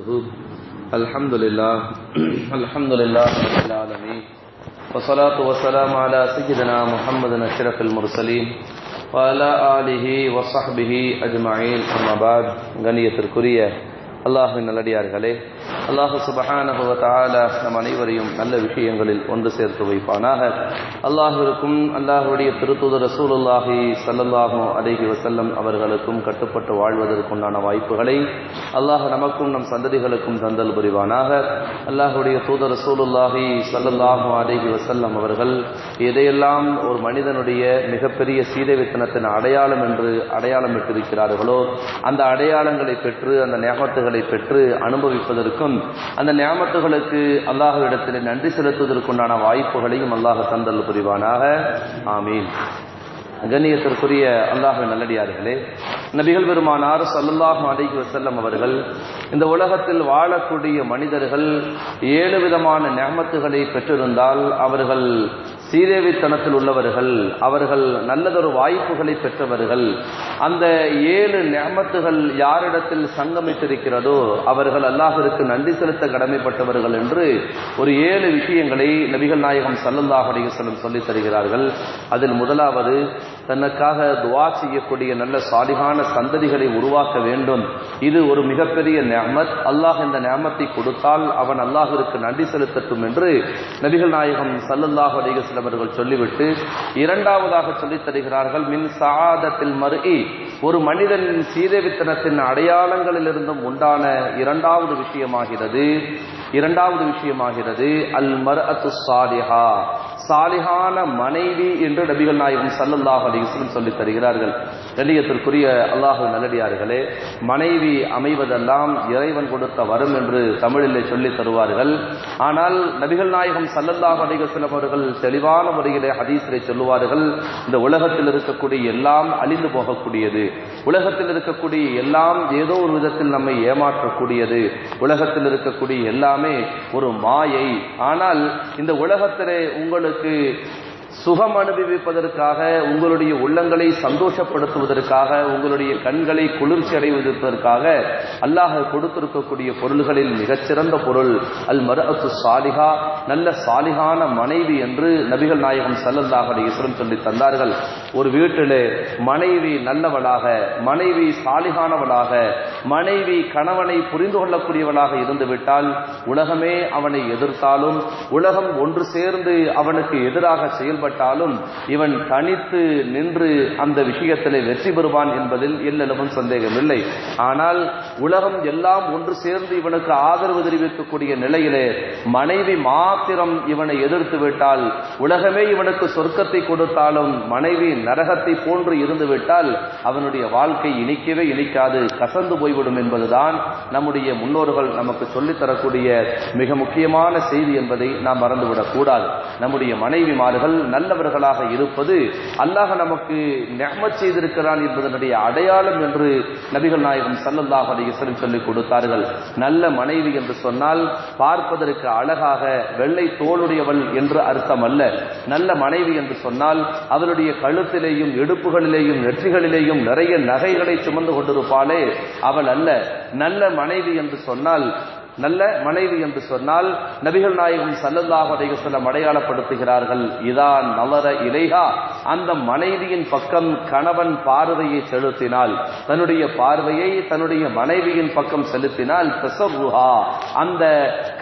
الحمد لله الحمد لله رب العالمين والصلاه والسلام على سيدنا محمد اشرف المرسلين وعلى اله وصحبه اجمعين اما بعد غنیت الکریہ. அல்லாஹின் நல்லடியார்களே அல்லாஹு சுபஹானஹு நம் அனைவரையும் நல்ல விஷயங்களில் ஒன்று சேர்த்து வைப்பானாக. அல்லாஹிற்கும் அல்லாஹுடைய திருத்துத ரசூலுல்லாஹி சல்லல்லாஹும் அலைஹி வசல்லம் அவர்களுக்கும் கட்டுப்பட்டு வாழ்வதற்குண்டான வாய்ப்புகளை அல்லாஹ் நமக்கும் நம் சந்ததிகளுக்கும் தந்தல் புரிவானாக. அல்லாஹுடைய தூத ரசூலுல்லாஹி சல்லல்லாஹும் அலைஹி வசல்லம் அவர்கள் எதையெல்லாம் ஒரு மனிதனுடைய மிகப்பெரிய சீதவித்தனத்தின் அடையாளம் என்று அடையாளம் பெற்றிருக்கிறார்களோ அந்த அடையாளங்களை பெற்று அந்த ஞாபகத்துகளை பெற்று அனுபவிப்பதற்கும் அந்த ஞாபகத்துகளுக்கு அல்லாஹ்விடத்தில் நன்றி செலுத்துவதற்குண்டான வாய்ப்புகளையும் அல்லாஹ் தந்தல் புரிவானாக. ஆமீன். கண்ணியத்திற்குரிய அல்லாஹின் நல்லடியார்களே நபிகள் பெருமானார் சல்லுல்லாஹு அலைஹி வசல்லம் அவர்கள் இந்த உலகத்தில் வாழக்கூடிய மனிதர்கள் ஏழு விதமான ஞாமத்துகளை பெற்றிருந்தால் அவர்கள் சீதேவித்தனத்தில் உள்ளவர்கள் அவர்கள் நல்லதொரு வாய்ப்புகளை பெற்றவர்கள் அந்த ஏழு நேமத்துகள் யாரிடத்தில் சங்கமித்திருக்கிறதோ அவர்கள் அல்லாஹிற்கு நன்றி செலுத்த கடமைப்பட்டவர்கள் என்று ஒரு ஏழு விஷயங்களை நபிகள் நாயகம் சல்லல்லாஹ் அலிவசல்லம் சொல்லித் தருகிறார்கள். அதில் முதலாவது தனக்காக துவா செய்யக்கூடிய நல்ல சாலிகான சந்ததிகளை உருவாக்க வேண்டும். இது ஒரு மிகப்பெரிய நியமத். அல்லாஹ் இந்த நேமத்தை கொடுத்தால் அவன் அல்லாஹிற்கு நன்றி செலுத்தட்டும் என்று நபிகள் நாயகம் சல்லல்லாஹ் அலிவசல்லம் அவர்கள் சொல்லிவிட்டு இரண்டாவதாக சொல்லித் தருகிறார்கள் மின் சாதத்தில் மருகி ஒரு மனிதனின் சீதவித்தனத்தின் அடையாளங்களிலிருந்தும் உண்டான இரண்டாவது விஷயமாகிறது. இரண்டாவது விஷயமாகிறது அல் மர் அத்து சாலிஹா சாலிஹான மனைவி என்று நபிகள் நாயகம் சல்லல்லாஹ் அலிஸ்லம் சொல்லித் தருகிறார்கள். கண்ணியத்திற்குரிய அல்லாஹு நல்லடியார்களே மனைவி அமைவதெல்லாம் இறைவன் கொடுத்த வரும் என்று தமிழிலே சொல்லித் தருவார்கள். ஆனால் நபிகள் நாயகம் சல்லல்லாஹ் அலிகஸ்லம் அவர்கள் தெளிவான முறையிலே ஹதீஸிலே சொல்லுவார்கள் இந்த உலகத்தில் இருக்கக்கூடிய எல்லாம் அழிந்து போகக்கூடியது. உலகத்தில் இருக்கக்கூடிய எல்லாம் ஏதோ ஒரு விதத்தில் நம்மை ஏமாற்றக்கூடியது. உலகத்தில் இருக்கக்கூடிய எல்லாமே ஒரு மாயை. ஆனால் இந்த உலகத்திலே உங்களுக்கு சுகம் அனுபவிப்பதற்காக உங்களுடைய உள்ளங்களை சந்தோஷப்படுத்துவதற்காக உங்களுடைய கண்களை குளிர்ச்சி அடைவதற்காக அல்லாஹ் கொடுத்திருக்கக்கூடிய பொருள்களில் மிகச்சிறந்த பொருள் அல் மரஅத்து சாலிகா நல்ல சாலிகான மனைவி என்று நபிகள் நாயகம் சல்லல்லாஹ் இஸ்ரம் சொல்லி தந்தார்கள். ஒரு வீட்டிலே மனைவி நல்லவளாக மனைவி சாலிகானவளாக மனைவி கணவனை புரிந்து கொள்ளக்கூடியவளாக இருந்துவிட்டால் உலகமே அவனை எதிர்த்தாலும் உலகம் ஒன்று சேர்ந்து அவனுக்கு எதிராக செயல்பட்டாலும் இவன் தனித்து நின்று அந்த விஷயத்திலே வெற்றி பெறுவான் என்பதில் எல்லளவும் சந்தேகமில்லை. ஆனால் உலகம் எல்லாம் ஒன்று சேர்ந்து இவனுக்கு ஆதரவு தெரிவிக்கக்கூடிய நிலையிலே மனைவி மாத்திரம் இவனை எதிர்த்து விட்டால் உலகமே இவனுக்கு சொர்க்கத்தை கொடுத்தாலும் மனைவி நரகத்தை போன்று இருந்து விட்டால் அவனுடைய வாழ்க்கை இனிக்கவே இனிக்காது கசந்து போய்விடும் என்பதுதான் நம்முடைய முன்னோர்கள் நமக்கு சொல்லித்தரக்கூடிய மிக முக்கியமான செய்தி என்பதை நாம் மறந்துவிடக் கூடாது நம்முடைய மனைவிமார்கள் நல்லவர்களாக இருப்பது அல்லாஹ் நமக்கு நெமத் செய்திருக்கிறான் என்பதனுடைய அடையாளம் என்று நபிகள் நாயகம் சல்லல்லாஹ் அலிகசலம் சொல்லிக் கொடுத்தார்கள். நல்ல மனைவி என்று சொன்னால் பார்ப்பதற்கு அழகாக வெள்ளை தோளுடையவள் என்று அர்த்தம் அல்ல. நல்ல மனைவி என்று சொன்னால் அவளுடைய கழுத்திலேயும் இடுப்புகளிலேயும் நெற்றிகளிலேயும் நிறைய நகைகளை சுமந்து கொண்டிருப்பாளே. அவள் அல்ல. நல்ல மனைவி என்று சொன்னால் நல்ல மனைவி என்று சொன்னால் நபிகள் நாயகம் சல்லல்லாஹ் அலைஹிஸ்ஸலாம் அடையாளப்படுத்துகிறார்கள். இதான் நவர இலைகா அந்த மனைவியின் பக்கம் கணவன் பார்வையை செலுத்தினால் தன்னுடைய பார்வையை தன்னுடைய மனைவியின் பக்கம் செலுத்தினால் தசருஹா அந்த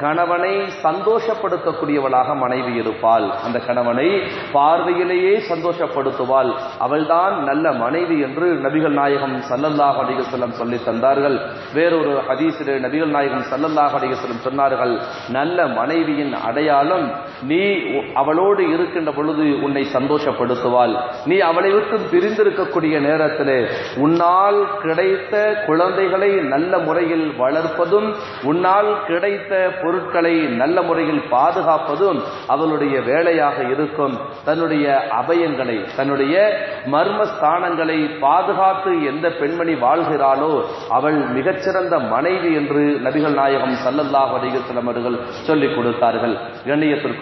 கணவனை சந்தோஷப்படுத்தக்கூடியவளாக மனைவி இருப்பாள். அந்த கணவனை பார்வையிலேயே சந்தோஷப்படுத்துவாள். அவள்தான் நல்ல மனைவி என்று நபிகள் நாயகம் சல்லல்லாஹ் அலைஹிஸ்ஸலாம் சொல்லி தந்தார்கள். வேறொரு ஹதீசிலே நபிகள் நாயகம் சல்லல்லாஹ் அலைஹிஸ்ஸலாம் சொன்னார்கள் நல்ல மனைவியின் அடையாளம் நீ அவளோடு இருக்கின்ற பொழுது உன்னை சந்தோஷப்படுத்துவாள். நீ அவளை விட்டு பிரிந்திருக்கக்கூடிய நேரத்தில் உன்னால் கிடைத்த குழந்தைகளை நல்ல முறையில் வளர்ப்பதும் உன்னால் கிடைத்த பொருட்களை நல்ல முறையில் பாதுகாப்பதும் அவளுடைய வேலையாக இருக்கும். தன்னுடைய அபயங்களை தன்னுடைய மர்மஸ்தானங்களை பாதுகாத்து எந்த பெண்மணி வாழ்கிறாளோ அவள் மிகச்சிறந்த மனைவி என்று நபிகள் நாயகம் சல்லல்லாஹ் அலிகஸ்லம் அவர்கள் சொல்லிக் கொடுத்தார்கள்.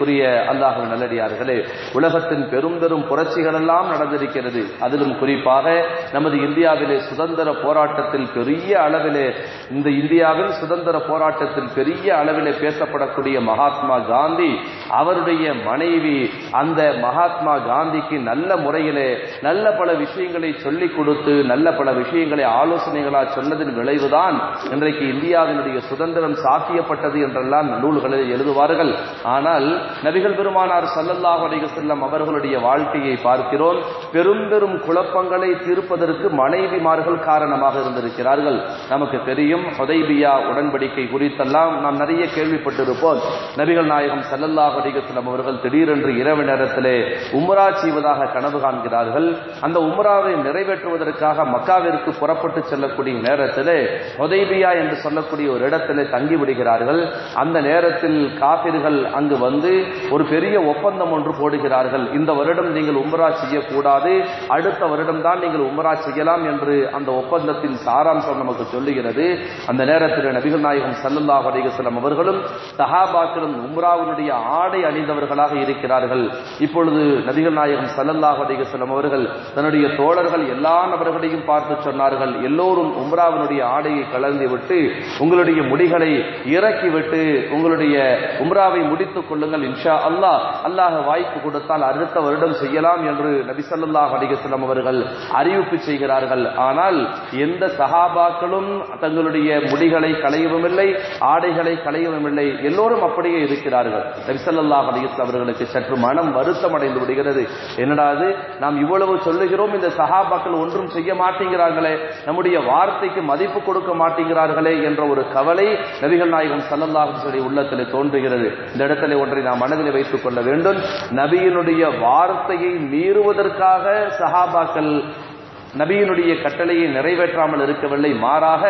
கண்ணியத்திற்குரிய அல்லாஹ் நல்லடியார்களே உலகத்தின் பெரும் பெரும் புரட்சிகள் எல்லாம் நடந்திருக்கிறது. அதிலும் குறிப்பாக நமது இந்தியாவிலே சுதந்திர போராட்டத்தில் பெரிய அளவிலே இந்த இந்தியாவில் சுதந்திர போராட்டத்தில் பெரிய அளவிலே பேசப்படக்கூடிய மகாத்மா காந்தி அவருடைய மனைவி அந்த மகாத்மா காந்திக்கு நல்ல முறையிலே நல்ல பல விஷயங்களை சொல்லிக் கொடுத்து நல்ல பல விஷயங்களை ஆலோசனைகளா சொன்னதின் விளைவுதான் இன்றைக்கு இந்தியாவினுடைய சுதந்திரம் சாத்தியப்பட்டது என்றெல்லாம் நூல்களில் எழுதுவார்கள். ஆனால் நபிகள் பெருமானார் சல்லல்லாஹ் அலைஹி செல்லம் அவர்களுடைய வாழ்க்கையை பார்க்கிறோம். பெரும் பெரும் குழப்பங்களை தீர்ப்பதற்கு மனைவிமார்கள் காரணமாக இருந்திருக்கிறார்கள். நமக்கு தெரியும் ஹொதைபியா உடன்படிக்கை குறித்தெல்லாம் நாம் நிறைய கேள்விப்பட்டிருப்போம். நபிகள் நாயகம் சல்லல்லாஹ் அலைஹி வஸல்லம் அவர்கள் திடீரென்று இரவு நேரத்திலே உம்ரா செய்வதாக கனவு காண்கிறார்கள். அந்த உம்ராவை நிறைவேற்றுவதற்காக மக்காவிற்கு புறப்பட்டு செல்லக்கூடிய நேரத்திலே ஹொதைபியா என்று சொல்லக்கூடிய ஒரு இடத்திலே தங்கி விடுகிறார்கள் அந்த நேரத்தில் காபிர்கள் அங்கு வந்து ஒரு பெரிய ஒப்பந்தம் ஒன்று போடுகிறார்கள். இந்த வருடம் நீங்கள் உம்ரா செய்யக்கூடாது. அடுத்த வருடம் தான் நீங்கள் உம்ரா செய்யலாம் என்று அந்த ஒப்பந்தத்தின் சாராம்சம் நமக்கு சொல்லுகிறது. அந்த நேரத்தில் நபிகள் நாயகம் சல்லல்லாஹு அலைஹி அவர்களும் சஹாபாக்களும் உம்ராவினுடைய ஆடை அணிந்தவர்களாக இருக்கிறார்கள். இப்பொழுது நபிகள் நாயகம் சல்லல்லாஹு அலைஹி அவர்கள் தன்னுடைய தோழர்கள் எல்லா நபர்களையும் பார்த்து சொன்னார்கள் எல்லோரும் உம்ராவினுடைய ஆடையை கலந்து விட்டு உங்களுடைய முடிகளை இறக்கிவிட்டு உங்களுடைய உம்ராவை முடித்துக் கொள்ளுங்கள் இன்ஷா அல்லாஹ். அல்லாஹ் வாய்ப்பு கொடுத்தால் அடுத்த வருடம் செய்யலாம் என்று நபிசல்லாஹ் ஸல்லல்லாஹு அவர்கள் அறிவிப்பு செய்கிறார்கள். ஆனால் எந்த சகாபாக்களும் தங்களுடைய முடிகளை களையவும் இல்லை ஆடைகளை களையவும் இல்லை எல்லோரும் அப்படியே இருக்கிறார்கள். நபிசல்லாஹ் ஸல்லல்லாஹு அவர்களுக்கு சற்று மனம் வருத்தம் அடைந்து விடுகிறது. என்னடாது நாம் இவ்வளவு சொல்லுகிறோம் இந்த சகாபாக்கள் ஒன்றும் செய்ய மாட்டேங்கிறார்களே. நம்முடைய வார்த்தைக்கு மதிப்பு கொடுக்க மாட்டேங்கிறார்களே என்ற ஒரு கவலை நபிகள் நாயகம் சல்லல்லாஹ் அலைஹி வஸல்லம் தோன்றுகிறது. இந்த இடத்துல ஒன்றை நாம் மனதில் வைத்துக் கொள்ள வேண்டும். நபியினுடைய வார்த்தையை மீறுவதற்காக சஹாபாக்கள் நபியினுடைய கட்டளையை நிறைவேற்றாமல் இருக்கவில்லை. மாறாக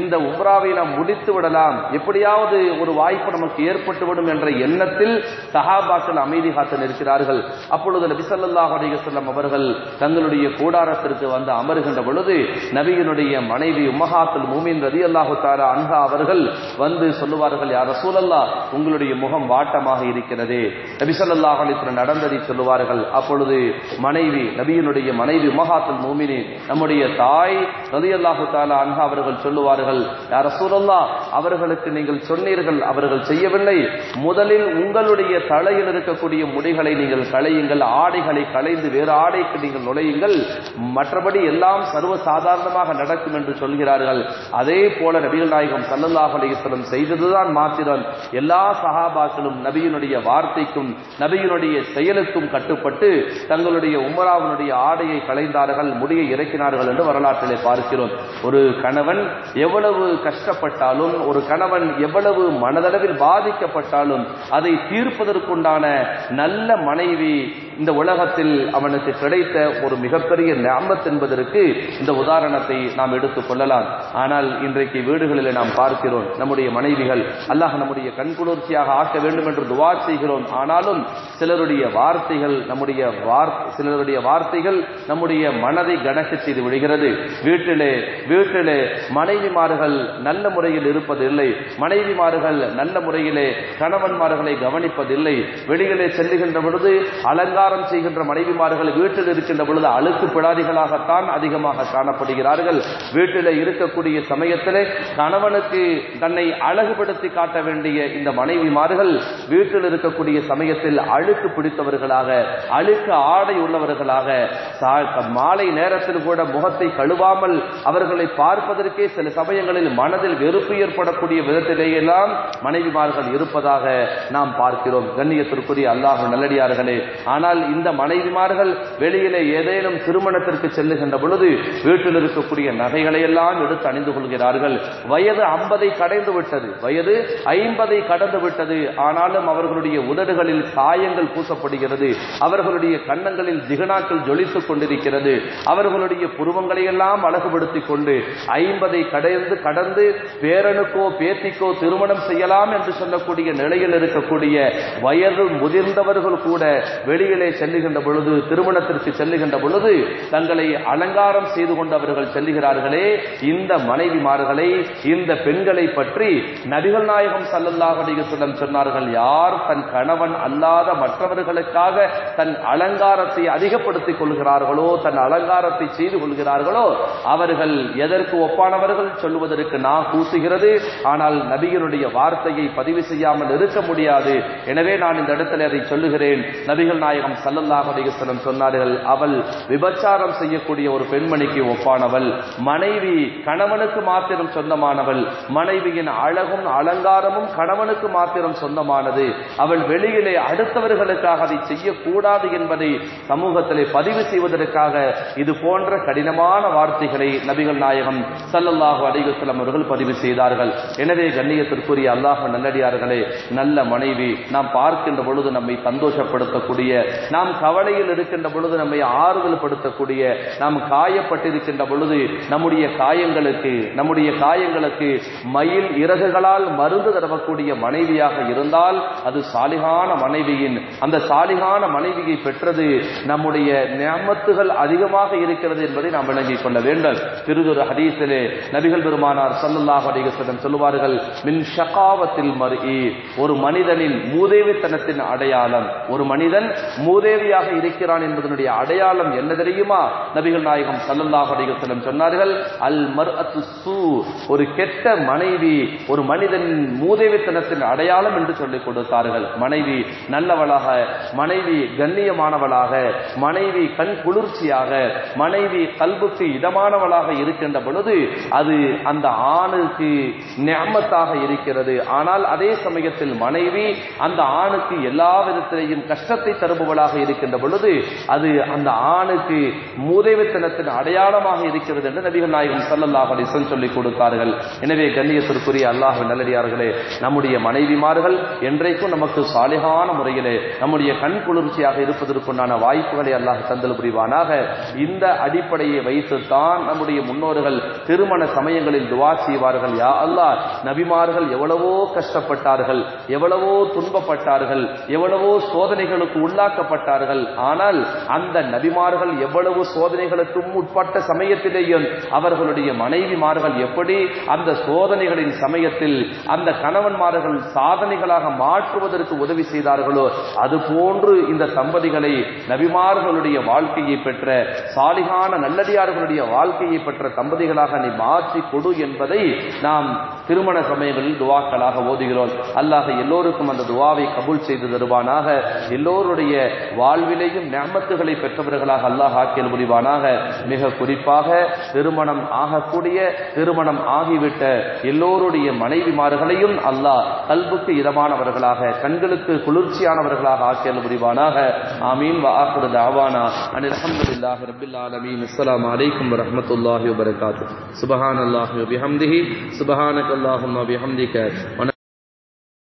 இந்த உம்ராவை நாம் முடித்து விடலாம். எப்படியாவது ஒரு வாய்ப்பு நமக்கு ஏற்பட்டுவிடும் என்ற எண்ணத்தில் சஹாபாக்கள் அமைதி காத்து நிற்கிறார்கள். அப்பொழுது நபிசல்லாஹ் அலிகசல்லம் அவர்கள் தங்களுடைய கூடாரத்திற்கு வந்து அமருகின்ற பொழுது நபியினுடைய மனைவி உமஹாத்துல் மூமின் ரதி அல்லாஹு தாரா அன்ஹா அவர்கள் வந்து சொல்லுவார்கள் யார சூழல்லா உங்களுடைய முகம் வாட்டமாக இருக்கிறது. நபிசல்லாஹ் ஸல்லல்லாஹு நடந்ததை சொல்லுவார்கள். அப்பொழுது மனைவி நபியினுடைய மனைவி உமஹாத்துல் மூமினின் நம்முடைய தாய் ரலியல்லாஹு தாலா அன்ஹா அவர்கள் சொல்லுவார்கள் யார் சூழல்லா அவர்களுக்கு நீங்கள் சொன்னீர்கள் அவர்கள் செய்யவில்லை. முதலில் உங்களுடைய தலையில் இருக்கக்கூடிய முடிகளை நீங்கள் களையுங்கள். ஆடைகளை களைந்து வேறு ஆடைக்கு நீங்கள் நுழையுங்கள். மற்றபடி எல்லாம் சர்வ சாதாரணமாக நடக்கும் என்று சொல்கிறார்கள். அதே போல நபிகள் நாயகம் சல்லல்லாஹ் அலைஹி செய்ததுதான் மாத்திரம். எல்லா சஹாபாக்களும் நபியினுடைய வார்த்தைக்கும் நபியினுடைய செயலுக்கும் கட்டுப்பட்டு தங்களுடைய உமராவினுடைய ஆடையை களைந்தார்கள் முடியை இறக்கினார்கள் என்று வரலாற்றிலே பார்க்கிறோம். ஒரு கணவன் எவ்வளவு கஷ்டப்பட்டாலும் ஒரு கணவன் எவ்வளவு மனதளவில் பாதிக்கப்பட்டாலும் அதை தீர்ப்பதற்குண்டான நல்ல மனைவி இந்த உலகத்தில் அவனுக்கு கிடைத்த ஒரு மிகப்பெரிய ஞாபத் என்பதற்கு இந்த உதாரணத்தை நாம் எடுத்துக் கொள்ளலாம். ஆனால் இன்றைக்கு வீடுகளில் நாம் பார்க்கிறோம் நம்முடைய மனைவிகள் அல்லாஹ் நம்முடைய கண்குளிர்ச்சியாக ஆக்க வேண்டும் என்று துவா செய்கிறோம். ஆனாலும் சிலருடைய வார்த்தைகள் நம்முடைய சிலருடைய வார்த்தைகள் நம்முடைய மனதை கணக்கு செய்து விடுகிறது. வீட்டிலே வீட்டிலே மனைவிமார்கள் நல்ல முறையில் இருப்பதில்லை. மனைவிமார்கள் நல்ல முறையிலே கணவன்மார்களை கவனிப்பதில்லை. வெளியிலே செல்லுகின்ற பொழுது விபச்சாரம் செய்கின்ற மனைவிமார்கள் வீட்டில் இருக்கின்ற பொழுது அழுக்கு பிடாரிகளாகத்தான் அதிகமாக காணப்படுகிறார்கள். வீட்டில் இருக்கக்கூடிய சமயத்திலே கணவனுக்கு தன்னை அழகுபடுத்தி காட்ட வேண்டிய இந்த மனைவிமார்கள் வீட்டில் இருக்கக்கூடிய சமயத்தில் அழுக்கு பிடித்தவர்களாக அழுக்கு ஆடை உள்ளவர்களாக மாலை நேரத்தில் கூட முகத்தை கழுவாமல் அவர்களை பார்ப்பதற்கே சில சமயங்களில் மனதில் வெறுப்பு ஏற்படக்கூடிய விதத்திலேயெல்லாம் மனைவிமார்கள் இருப்பதாக நாம் பார்க்கிறோம். கண்ணியத்திற்குரிய அல்லாஹ் நல்லடியார்களே ஆனால் ஆனால் இந்த மனைவிமார்கள் வெளியிலே ஏதேனும் திருமணத்திற்கு செல்லுகின்ற பொழுது வீட்டில் இருக்கக்கூடிய நகைகளை எல்லாம் எடுத்து அணிந்து கொள்கிறார்கள். வயது ஐம்பதை கடைந்து விட்டது. வயது ஐம்பதை கடந்து விட்டது. ஆனாலும் அவர்களுடைய உதடுகளில் காயங்கள் பூசப்படுகிறது. அவர்களுடைய கன்னங்களில் திகனாக்கள் ஜொலித்துக் கொண்டிருக்கிறது. அவர்களுடைய புருவங்களை எல்லாம் அழகுபடுத்திக் கொண்டு ஐம்பதை கடந்து கடந்து பேரனுக்கோ பேத்திக்கோ திருமணம் செய்யலாம் என்று சொல்லக்கூடிய நிலையில் இருக்கக்கூடிய வயது முதிர்ந்தவர்கள் கூட வெளியிலே செல்லுகின்ற பொழுது திருமணத்திற்கு செல்லுகின்ற பொழுது தங்களை அலங்காரம் செய்து கொண்டு அவர்கள் செல்லுகிறார்களே இந்த மனைவிமார்களை இந்த பெண்களை பற்றி நபிகள் நாயகம் சல்லல்லாஹு அலைஹி சொன்னார்கள் யார் தன் கணவன் அல்லாத மற்றவர்களுக்காக தன் அலங்காரத்தை அதிகப்படுத்திக் கொள்கிறார்களோ தன் அலங்காரத்தை செய்து கொள்கிறார்களோ அவர்கள் எதற்கு ஒப்பானவர்கள்? சொல்லுவதற்கு நான் கூசுகிறது. ஆனால் நபிகளுடைய வார்த்தையை பதிவு செய்யாமல் இருக்க முடியாது. எனவே நான் இந்த இடத்துல அதை சொல்லுகிறேன். நபிகள் நாயகம் சல்லல்லாஹு சொன்னார்கள் அவள் விபச்சாரம் செய்யக்கூடிய ஒரு பெண்மணிக்கு ஒப்பானவள். மனைவி கணவனுக்கு மாத்திரம் சொந்தமானவள். மனைவியின் அழகும் அலங்காரமும் கணவனுக்கு மாத்திரம் சொந்தமானது. அவள் வெளியிலே அடுத்தவர்களுக்காக அதை செய்யக்கூடாது என்பதை சமூகத்திலே பதிவு செய்வதற்காக இது போன்ற கடினமான வார்த்தைகளை நபிகள் நாயகம் சல்லல்லாஹு அலைஹி அவர்கள் பதிவு செய்தார்கள். எனவே கண்ணியத்திற்குரிய அல்லாஹ் நல்லடியார்களே நல்ல மனைவி நாம் பார்க்கின்ற பொழுது நம்மை சந்தோஷப்படுத்தக்கூடிய நாம் கவலையில் இருக்கின்ற பொழுது நம்மை ஆறுதல் படுத்தக்கூடிய நாம் காயப்பட்டிருக்கின்ற பொழுது நம்முடைய காயங்களுக்கு நம்முடைய காயங்களுக்கு மயில் இறகுகளால் மருந்து தரக்கூடிய மனைவியாக இருந்தால் அது சாலிகான மனைவியின் அந்த சாலிகான மனைவியை பெற்றது நம்முடைய நியமத்துகள் அதிகமாக இருக்கிறது என்பதை நாம் விளங்கிக் கொள்ள வேண்டும். திருதொரு ஹதீஸிலே நபிகள் பெருமானார் சல்லுல்லாஹ் அலைஹி சொல்லுவார்கள் மின் ஷகாவத்தில் மருகி ஒரு மனிதனின் மூதேவித்தனத்தின் அடையாளம் ஒரு மனிதன் மூதேவியாக இருக்கிறான் என்பதனுடைய அடையாளம் என்ன தெரியுமா? நபிகள் நாயகம் சல்லல்லாஹ் அலைஹி செல்லம் சொன்னார்கள் அல் மர் ஒரு கெட்ட மனைவி ஒரு மனிதன் மூதேவித்தனத்தின் அடையாளம் என்று சொல்லிக் கொடுத்தார்கள். மனைவி நல்லவளாக மனைவி கண்ணியமானவளாக மனைவி கண் குளிர்ச்சியாக மனைவி கல்புக்கு இதமானவளாக இருக்கின்ற பொழுது அது அந்த ஆணுக்கு ஞாமத்தாக இருக்கிறது. ஆனால் அதே சமயத்தில் மனைவி அந்த ஆணுக்கு எல்லா விதத்திலேயும் கஷ்டத்தை தருபவளாக இருக்கின்ற பொழுது அது அந்த ஆணுக்கு மூதேவித்தனத்தின் அடையாளமாக இருக்கிறது என்று நபிகள் நாயகம் சல்லல்லாஹ் அலிசன் சொல்லிக் கொடுத்தார்கள். எனவே கண்ணியத்திற்குரிய அல்லாஹ் நல்லடியார்களே நம்முடைய மனைவிமார்கள் என்றைக்கும் நமக்கு சாலிகான முறையிலே நம்முடைய கண் குளிர்ச்சியாக இருப்பதற்குண்டான வாய்ப்புகளை அல்லாஹ் தந்தல் புரிவானாக. இந்த அடிப்படையை வைத்துத்தான் நம்முடைய முன்னோர்கள் திருமண சமயங்களில் துவா செய்வார்கள். யா அல்லாஹ் நபிமார்கள் எவ்வளவோ கஷ்டப்பட்டார்கள் எவ்வளவோ துன்பப்பட்டார்கள் எவ்வளவோ சோதனைகளுக்கு உள்ளாக்க உள்ளாக்கப்பட்டார்கள் ஆனால் அந்த நபிமார்கள் எவ்வளவு சோதனைகளுக்கும் உட்பட்ட சமயத்திலேயும் அவர்களுடைய மனைவிமார்கள் எப்படி அந்த சோதனைகளின் சமயத்தில் அந்த கணவன்மார்கள் சாதனைகளாக மாற்றுவதற்கு உதவி செய்தார்களோ அது போன்று இந்த தம்பதிகளை நபிமார்களுடைய வாழ்க்கையை பெற்ற சாலிகான நல்லடியார்களுடைய வாழ்க்கையை பெற்ற தம்பதிகளாக நீ மாற்றி கொடு என்பதை நாம் திருமண சமயங்களில் துவாக்களாக ஓதுகிறோம். அல்லாஹ் எல்லோருக்கும் அந்த துவாவை கபூல் செய்து தருவானாக. எல்லோருடைய வாழ்விலேயும் நேமத்துகளை பெற்றவர்களாக அல்லாஹ் ஆக்கியல் முடிவானாக மிக குறிப்பாக திருமணம் ஆகக்கூடிய திருமணம் ஆகிவிட்ட எல்லோருடைய மனைவிமார்களையும் அல்லாஹ் கல்புக்கு இதமானவர்களாக கண்களுக்கு குளிர்ச்சியானவர்களாக ஆக்கியல் முடிவானாக ஆமீன். வாக்குறது தாவானா அனில் அல்ஹம்துலில்லாஹி ரப்பில் ஆலமீன். அஸ்ஸலாமு அலைக்கும் வரஹ்மத்துல்லாஹி வபரகாத்துஹு. சுப்ஹானல்லாஹி வபிஹம்திஹி சுபஹானக் அல்லாஹும்ம வபிஹம்திக